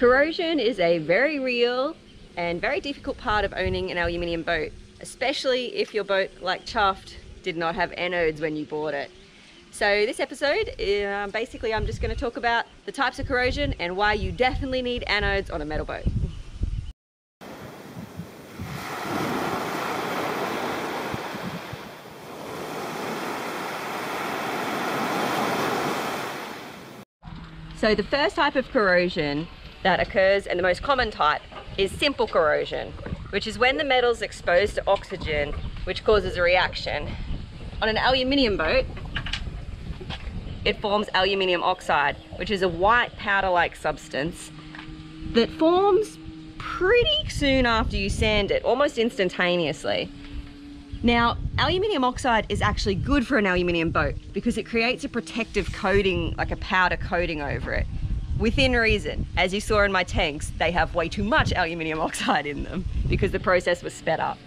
Corrosion is a very real and very difficult part of owning an aluminium boat, especially if your boat, like Chuffed, did not have anodes when you bought it. So this episode, uh, basically I'm just going to talk about the types of corrosion and why you definitely need anodes on a metal boat. So the first type of corrosion that occurs and the most common type is simple corrosion, which is when the metal is exposed to oxygen, which causes a reaction. On an aluminium boat, it forms aluminium oxide, which is a white powder-like substance that forms pretty soon after you sand it, almost instantaneously. Now, aluminium oxide is actually good for an aluminium boat because it creates a protective coating, like a powder coating over it. Within reason, as you saw in my tanks, they have way too much aluminium oxide in them because the process was sped up.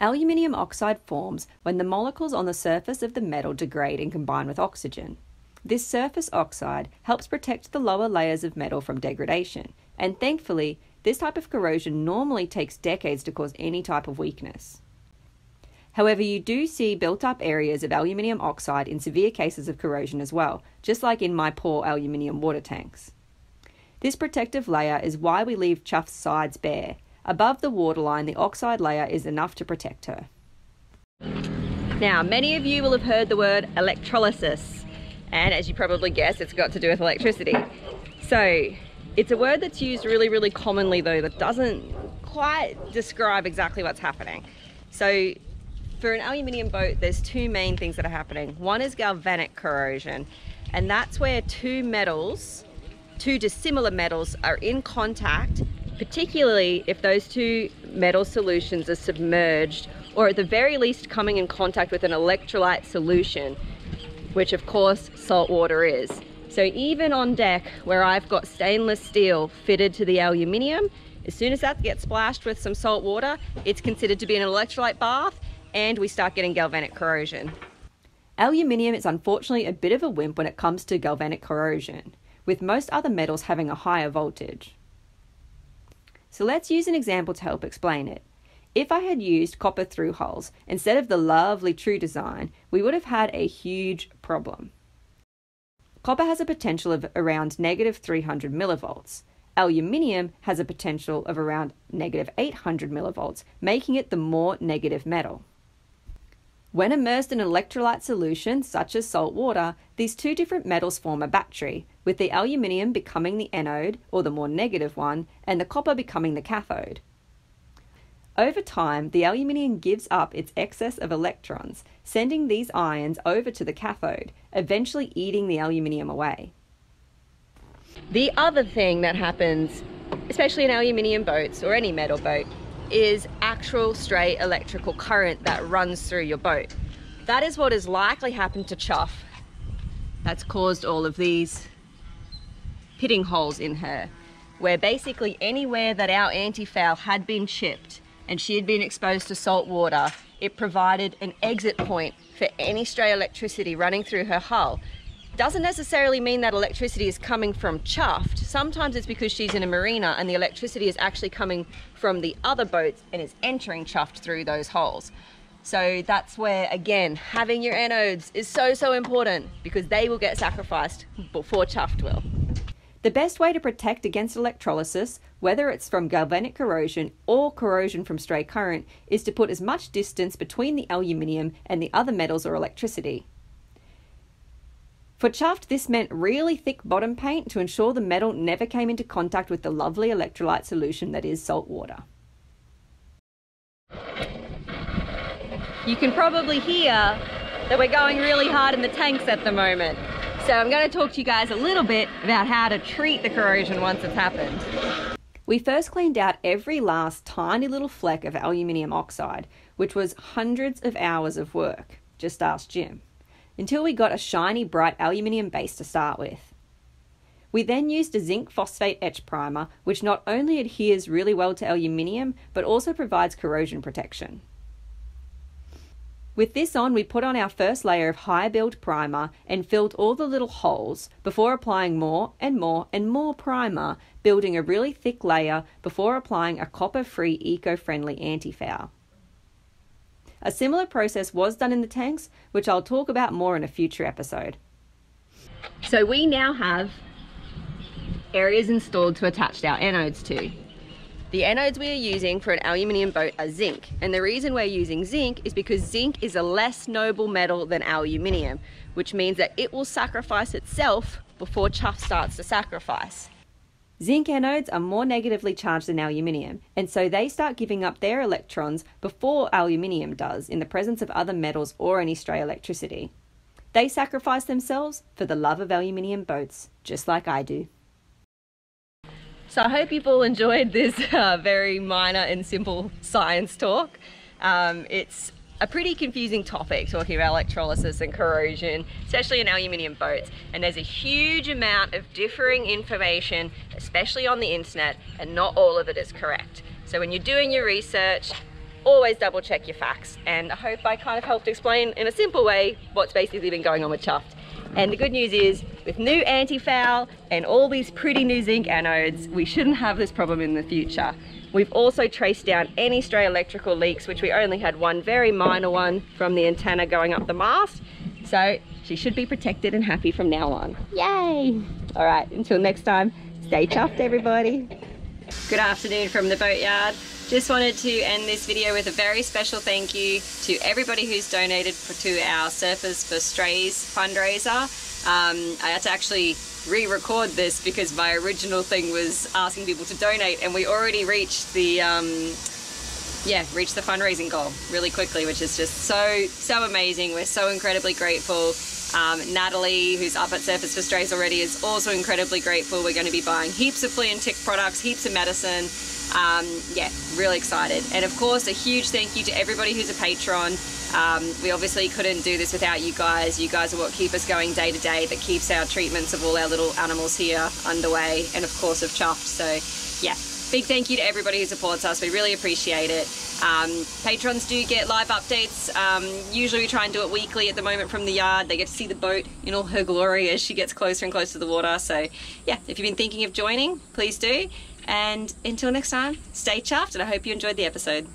Aluminium oxide forms when the molecules on the surface of the metal degrade and combine with oxygen. This surface oxide helps protect the lower layers of metal from degradation, and thankfully, this type of corrosion normally takes decades to cause any type of weakness. However, you do see built up areas of aluminium oxide in severe cases of corrosion as well, just like in my poor aluminium water tanks. This protective layer is why we leave Chuff's sides bare, Above the waterline, the oxide layer is enough to protect her. Now, many of you will have heard the word electrolysis, and as you probably guess, it's got to do with electricity. So, it's a word that's used really, really commonly though that doesn't quite describe exactly what's happening. So, for an aluminium boat, there's two main things that are happening. One is galvanic corrosion, and that's where two metals, two dissimilar metals, are in contact particularly if those two metal solutions are submerged or at the very least coming in contact with an electrolyte solution, which of course salt water is. So even on deck where I've got stainless steel fitted to the aluminium, as soon as that gets splashed with some salt water, it's considered to be an electrolyte bath and we start getting galvanic corrosion. Aluminium is unfortunately a bit of a wimp when it comes to galvanic corrosion, with most other metals having a higher voltage. So let's use an example to help explain it. If I had used copper through holes instead of the lovely TruDesign, we would have had a huge problem. Copper has a potential of around negative 300 millivolts. Aluminium has a potential of around negative 800 millivolts, making it the more negative metal. When immersed in electrolyte solution, such as salt water, these two different metals form a battery, with the aluminium becoming the anode, or the more negative one, and the copper becoming the cathode. Over time, the aluminium gives up its excess of electrons, sending these ions over to the cathode, eventually eating the aluminium away. The other thing that happens, especially in aluminium boats or any metal boat, is actual straight electrical current that runs through your boat. That is what has likely happened to Chuff. That's caused all of these pitting holes in her, where basically anywhere that our anti-foul had been chipped and she had been exposed to salt water, it provided an exit point for any stray electricity running through her hull doesn't necessarily mean that electricity is coming from Chuffed. Sometimes it's because she's in a marina and the electricity is actually coming from the other boats and is entering Chuffed through those holes. So that's where, again, having your anodes is so, so important because they will get sacrificed before Chuffed will. The best way to protect against electrolysis, whether it's from galvanic corrosion or corrosion from stray current, is to put as much distance between the aluminium and the other metals or electricity. For Chuffed, this meant really thick bottom paint to ensure the metal never came into contact with the lovely electrolyte solution that is salt water. You can probably hear that we're going really hard in the tanks at the moment. So I'm going to talk to you guys a little bit about how to treat the corrosion once it's happened. We first cleaned out every last tiny little fleck of aluminium oxide, which was hundreds of hours of work. Just ask Jim until we got a shiny bright aluminium base to start with. We then used a zinc phosphate etch primer, which not only adheres really well to aluminium, but also provides corrosion protection. With this on, we put on our first layer of high build primer and filled all the little holes before applying more and more and more primer, building a really thick layer before applying a copper-free eco-friendly anti-foul. A similar process was done in the tanks, which I'll talk about more in a future episode. So we now have areas installed to attach our anodes to. The anodes we are using for an aluminium boat are zinc, and the reason we're using zinc is because zinc is a less noble metal than aluminium, which means that it will sacrifice itself before Chuff starts to sacrifice. Zinc anodes are more negatively charged than aluminium, and so they start giving up their electrons before aluminium does in the presence of other metals or any stray electricity. They sacrifice themselves for the love of aluminium boats, just like I do. So I hope you've all enjoyed this uh, very minor and simple science talk. Um, it's a pretty confusing topic talking about electrolysis and corrosion, especially in aluminium boats. And there's a huge amount of differing information, especially on the internet, and not all of it is correct. So when you're doing your research, always double check your facts. And I hope I kind of helped explain in a simple way what's basically been going on with Chuff. And the good news is, with new anti-foul and all these pretty new zinc anodes, we shouldn't have this problem in the future. We've also traced down any stray electrical leaks, which we only had one very minor one from the antenna going up the mast. So she should be protected and happy from now on. Yay! All right, until next time, stay chuffed everybody. Good afternoon from the boatyard. Just wanted to end this video with a very special thank you to everybody who's donated for, to our Surfers for Strays fundraiser. Um, I had to actually re-record this because my original thing was asking people to donate and we already reached the um, yeah reached the fundraising goal really quickly which is just so so amazing we're so incredibly grateful um, Natalie, who's up at Surfers for Strays already, is also incredibly grateful. We're going to be buying heaps of flea and tick products, heaps of medicine, um, yeah, really excited. And of course, a huge thank you to everybody who's a patron. Um, we obviously couldn't do this without you guys. You guys are what keep us going day to day, that keeps our treatments of all our little animals here underway, and of course of Chuffed. So, yeah, big thank you to everybody who supports us. We really appreciate it. Um, patrons do get live updates. Um, usually we try and do it weekly at the moment from the yard. They get to see the boat in all her glory as she gets closer and closer to the water. So yeah, if you've been thinking of joining, please do. And until next time, stay chuffed and I hope you enjoyed the episode.